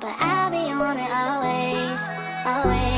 But I'll be on it always, always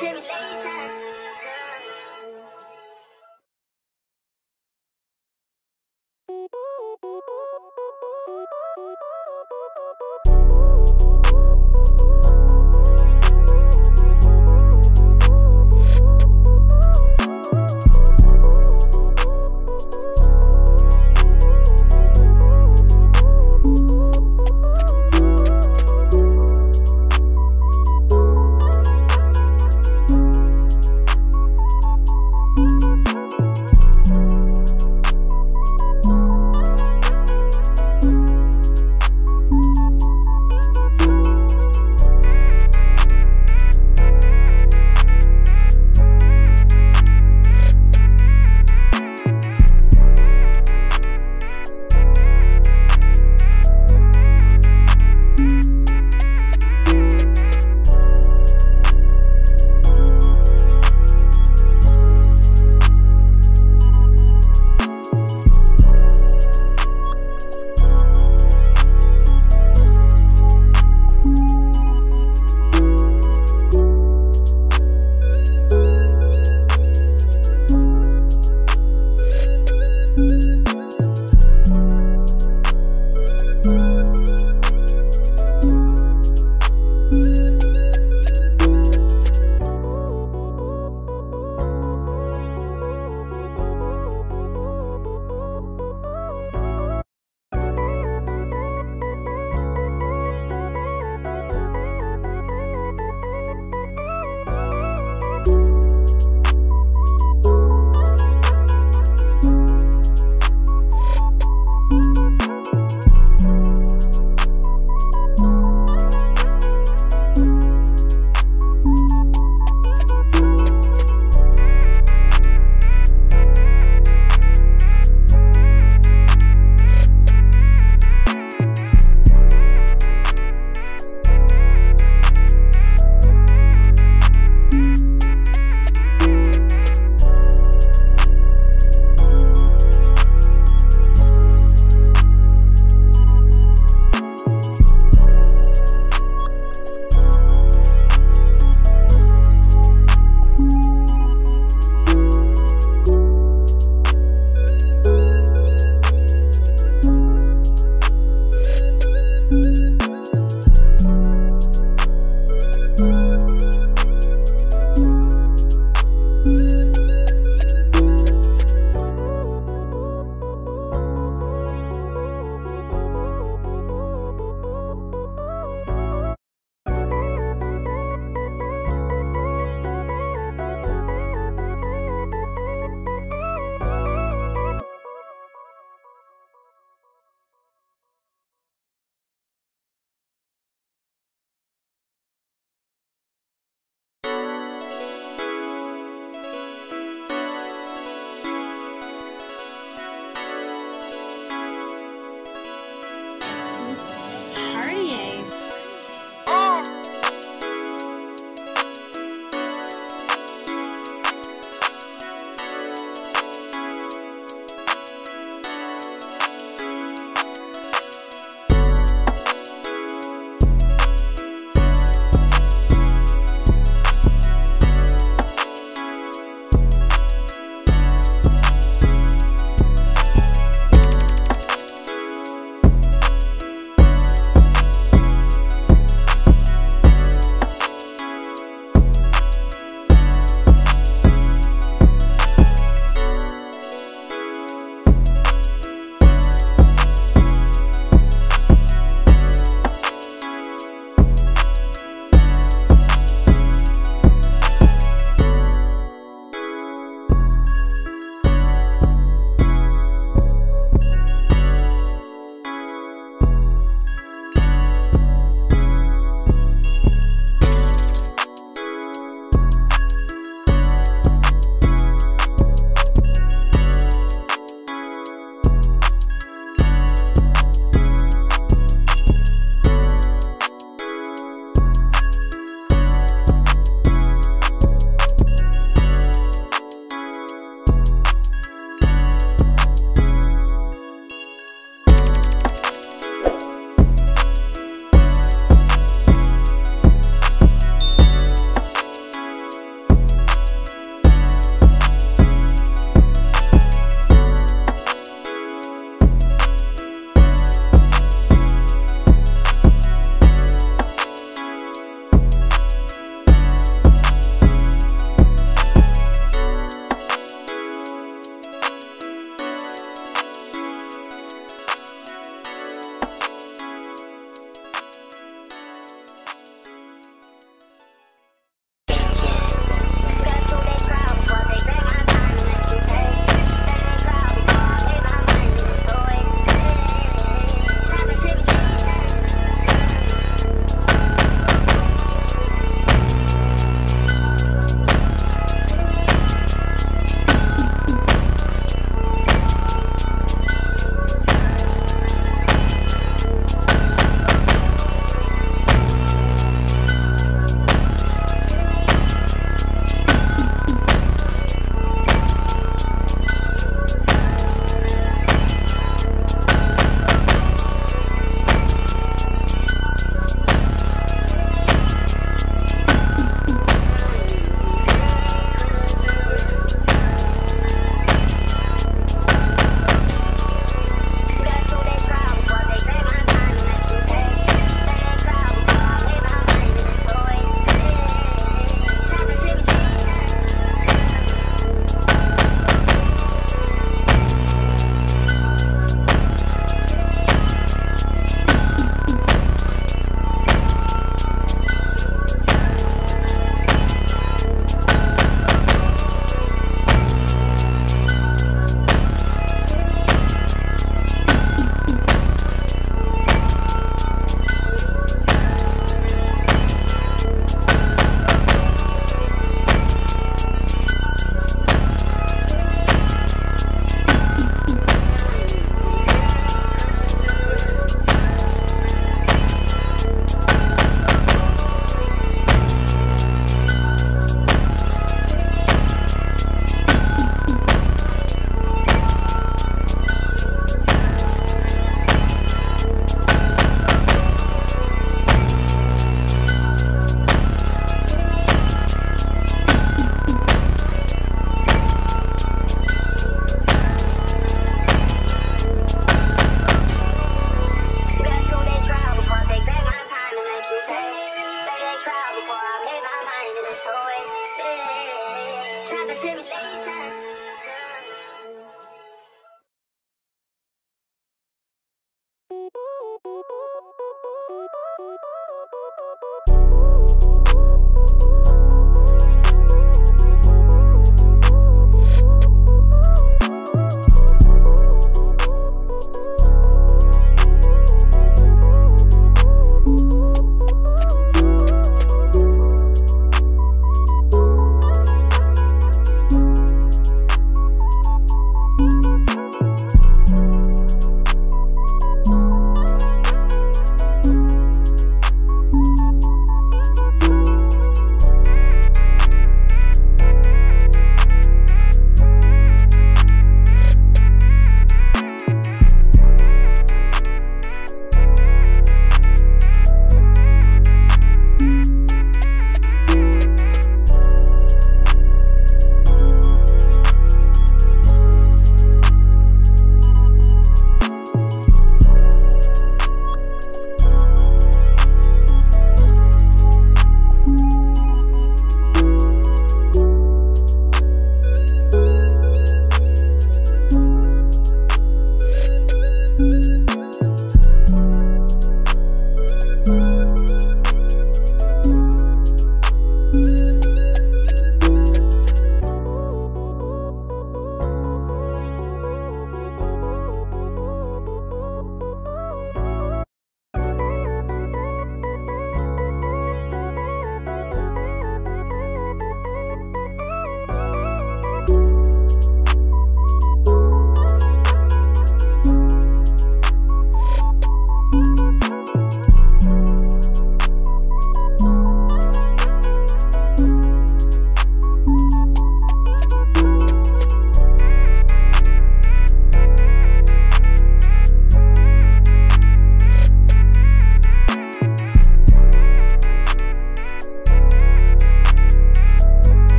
Gracias.